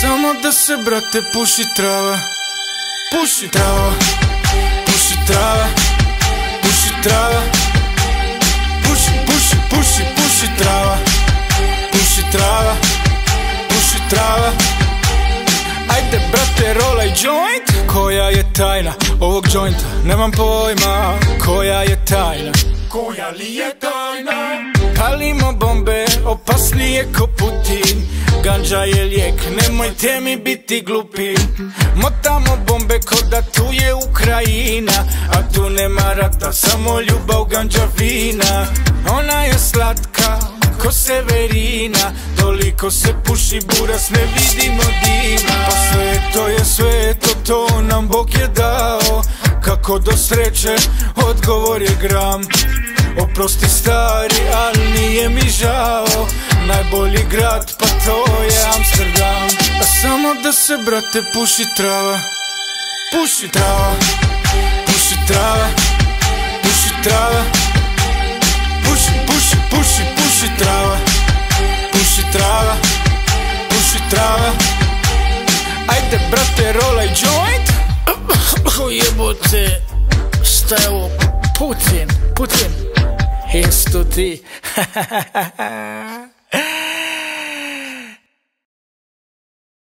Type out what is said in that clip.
Samo da se brate puši trava. Puši trava. Puši trava. Puši trava. Puši, puši, puši, puši trava. Puši trava. Puši trava. Ajde brate rolaj joint. Koja je tajna ovog jointa? Nemam pojma. Koja je tajna? Koja li je tajna? Opasnije ko Putin. Ganđa je lijek, nemojte mi biti glupi. Motamo bombe ko da tu je Ukrajina. A tu nema rata, samo ljubav ganđa vina Ona je slatka, ko Severina. Toliko se puši buras, ne vidimo dima. Pa sve to je sve, to to nam Bog je dao. Kako do sreće, odgovor je gram. Oprosti stari, ali nije mi žao Najbolji grad, pa to je Amsterdam. A samo da se, brate, puši trava. Puši trava. Puši trava. Puši trava. Puši, puši, puši, puši trava. Puši trava. Puši trava. Ajde, brate, rolaj joint. Jebote, šta je ovo? Putin, Putin. Jesu to ti.